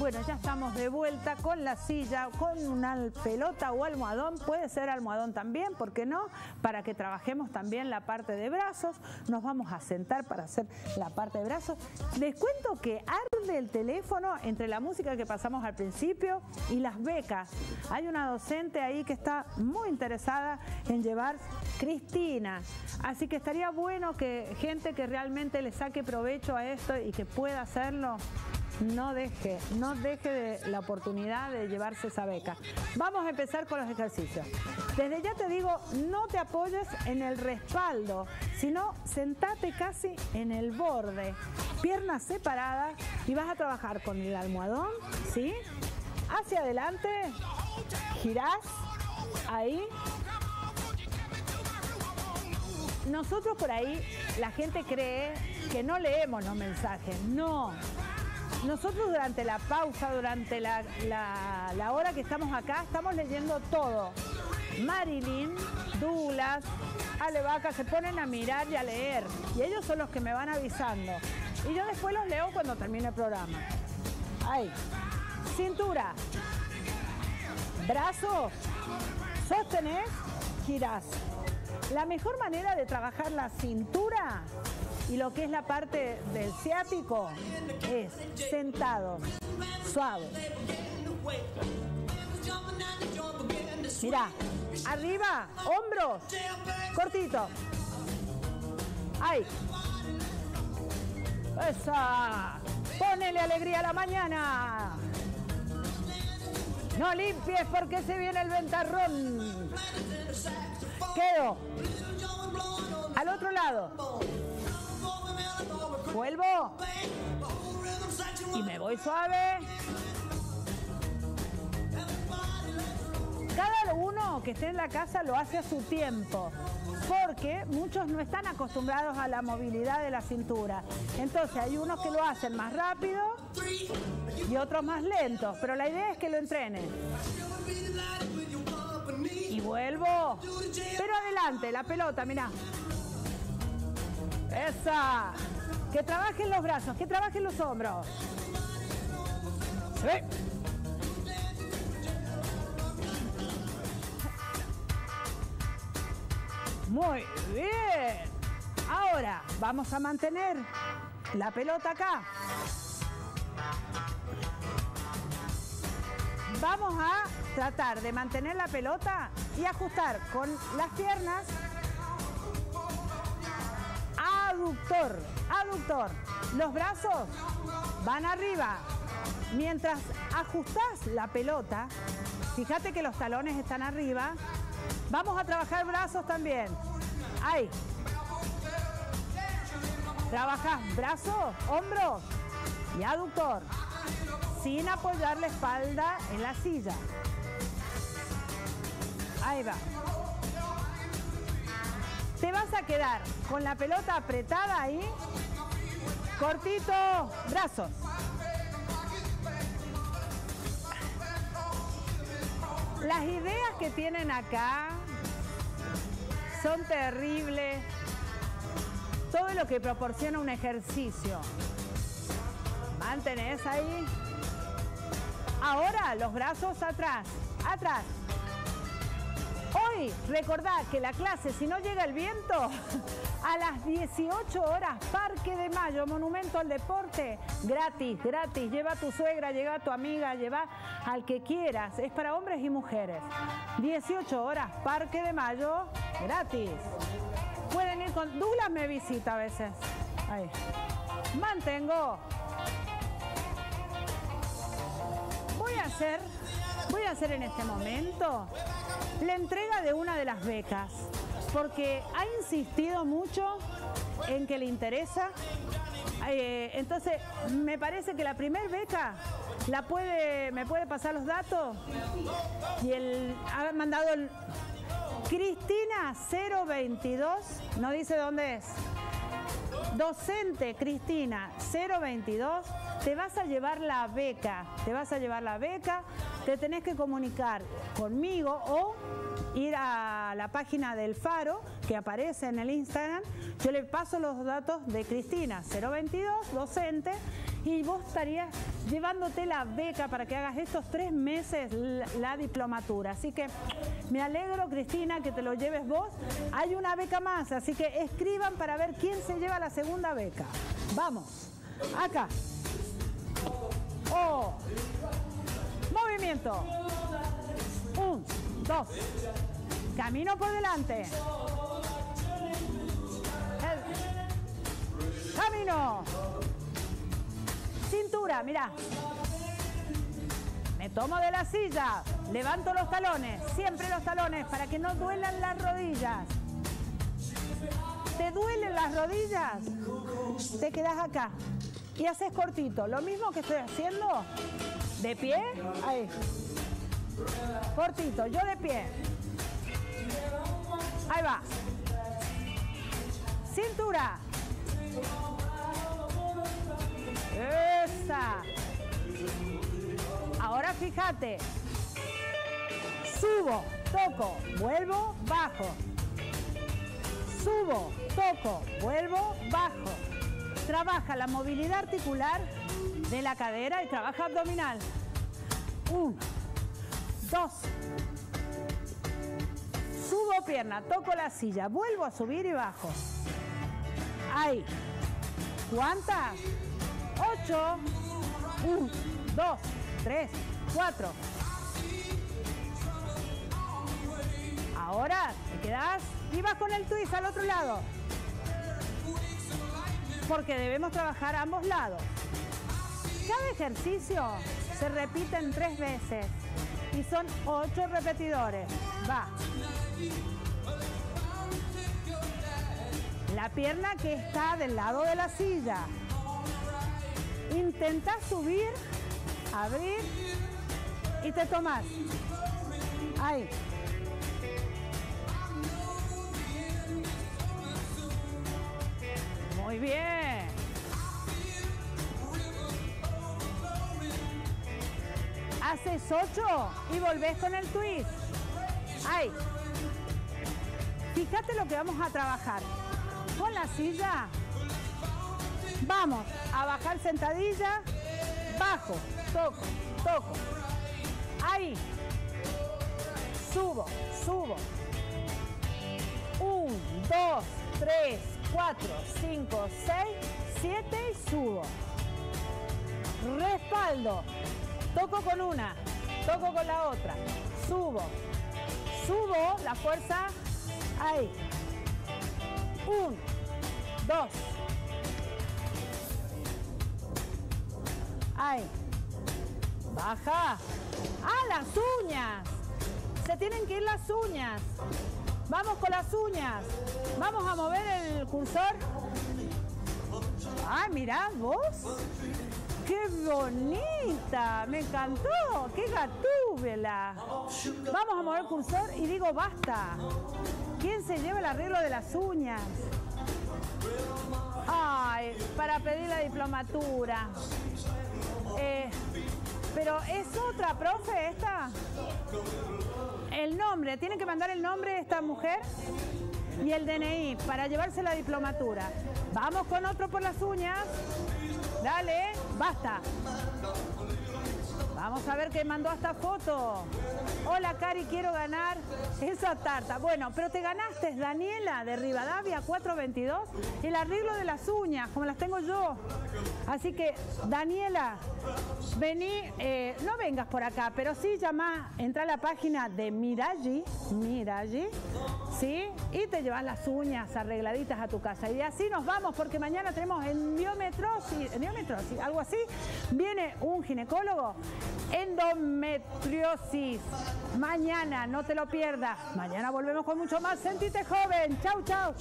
Bueno, ya estamos de vuelta con la silla, con una pelota o almohadón. Puede ser almohadón también, ¿por qué no? Para que trabajemos también la parte de brazos. Nos vamos a sentar para hacer la parte de brazos. Les cuento que arde el teléfono entre la música que pasamos al principio y las becas. Hay una docente ahí que está muy interesada en llevar Cristina. Así que estaría bueno que gente que realmente le saque provecho a esto y que pueda hacerlo, no deje, no deje de la oportunidad de llevarse esa beca. Vamos a empezar con los ejercicios. Desde ya te digo, no te apoyes en el respaldo, sino sentate casi en el borde, piernas separadas y vas a trabajar con el almohadón, ¿sí? Hacia adelante, girás, ahí. Nosotros por ahí, la gente cree que no leemos los mensajes. No, nosotros durante la pausa, durante la, hora que estamos acá, estamos leyendo todo. Marilyn, Douglas, Alevaca se ponen a mirar y a leer. Y ellos son los que me van avisando. Y yo después los leo cuando termine el programa. Ahí. Cintura. Brazo. Sostenés. Girás. La mejor manera de trabajar la cintura y lo que es la parte del ciático es sentado, suave. Mira, arriba, hombros, cortito. Ahí. Esa. Ponele alegría a la mañana. No limpies porque se viene el ventarrón. Quedo. Al otro lado. Vuelvo. Y me voy suave. Cada uno que esté en la casa lo hace a su tiempo, porque muchos no están acostumbrados a la movilidad de la cintura. Entonces hay unos que lo hacen más rápido y otros más lentos, pero la idea es que lo entrenen. Y vuelvo. Pero adelante, la pelota, mirá. Esa. Que trabajen los brazos, que trabajen los hombros. Muy bien. Ahora vamos a mantener la pelota acá. Vamos a tratar de mantener la pelota y ajustar con las piernas aductor, aductor. Los brazos van arriba. Mientras ajustás la pelota, fíjate que los talones están arriba. Vamos a trabajar brazos también. Ahí. Trabajas brazos, hombros y aductor. Sin apoyar la espalda en la silla. Ahí va. Te vas a quedar con la pelota apretada ahí, cortito, brazos. Las ideas que tienen acá son terribles. Todo lo que proporciona un ejercicio. Mantenés ahí. Ahora los brazos atrás, atrás. Hoy recordad que la clase, si no llega el viento, a las 18 horas, Parque de Mayo, Monumento al Deporte, gratis, gratis. Lleva a tu suegra, lleva a tu amiga, lleva al que quieras. Es para hombres y mujeres. 18 horas, Parque de Mayo, gratis. Pueden ir con... Dula me visita a veces. Ahí. Mantengo. Hacer, voy a hacer en este momento la entrega de una de las becas, porque ha insistido mucho en que le interesa. Eh, entonces, me parece que la primer beca la puede, me puede pasar los datos y él ha mandado el Cristina 022, no dice dónde es. Docente Cristina 022, te vas a llevar la beca, te vas a llevar la beca, te tenés que comunicar conmigo o ir a la página del Faro que aparece en el Instagram. Yo le paso los datos de Cristina 022, docente, y vos estarías llevándote la beca para que hagas estos tres meses la, diplomatura. Así que me alegro, Cristina, que te lo lleves vos. Hay una beca más, así que escriban para ver quién se lleva la segunda beca. Vamos, acá. Oh. Movimiento. Un, dos. Camino por delante. Camino. Cintura, mira. Me tomo de la silla, levanto los talones, siempre los talones, para que no duelan las rodillas. ¿Te duelen las rodillas? Te quedas acá y haces cortito. Lo mismo que estoy haciendo. De pie, ahí. Cortito, yo de pie. Ahí va. Cintura. Ahora fíjate. Subo, toco, vuelvo, bajo. Subo, toco, vuelvo, bajo. Trabaja la movilidad articular de la cadera y trabaja abdominal. Un, dos. Subo pierna, toco la silla, vuelvo a subir y bajo. Ahí. ¿Cuántas? Ocho. Un, dos, tres, cuatro. Ahora te quedas y vas con el twist al otro lado. Porque debemos trabajar ambos lados. Cada ejercicio se repite en tres veces y son ocho repetidores. Va. La pierna que está del lado de la silla. Intenta subir, abrir y te tomas. Ahí. Muy bien. Haces ocho y volvés con el twist. Ahí. Fíjate lo que vamos a trabajar. Con la silla, Vamos a bajar sentadilla, bajo, toco, toco. Ahí. Subo, subo. 1, 2, 3, 4, 5, 6, 7 y subo. Respaldo. Toco con una, toco con la otra. Subo. Subo la fuerza. Ahí. 1, 2, Ay, baja. Ah, las uñas. Se tienen que ir las uñas. Vamos con las uñas. Vamos a mover el cursor. Ah, mirá vos. ¡Qué bonita! Me encantó. ¡Qué gatúbela! Vamos a mover el cursor y digo basta. ¿Quién se lleva el arreglo de las uñas? Ay, para pedir la diplomatura. Eh, pero es otra, profe, esta. El nombre, tiene que mandar el nombre de esta mujer y el DNI para llevarse la diplomatura. Vamos con otro por las uñas. Dale, basta. Vamos a ver qué mandó esta foto. Hola, Cari, quiero ganar esa tarta. Bueno, pero te ganaste, Daniela, de Rivadavia 422, el arreglo de las uñas, como las tengo yo. Así que, Daniela, vení, eh, no vengas por acá, pero sí llama, entra a la página de Miraji, Miraji, ¿sí? Y te llevas las uñas arregladitas a tu casa. Y así nos vamos, porque mañana tenemos endometriosis, endometriosis, algo así. Viene un ginecólogo endometriosis. Mañana, no te lo pierdas. Mañana volvemos con mucho más. Sentite joven. Chau, chau.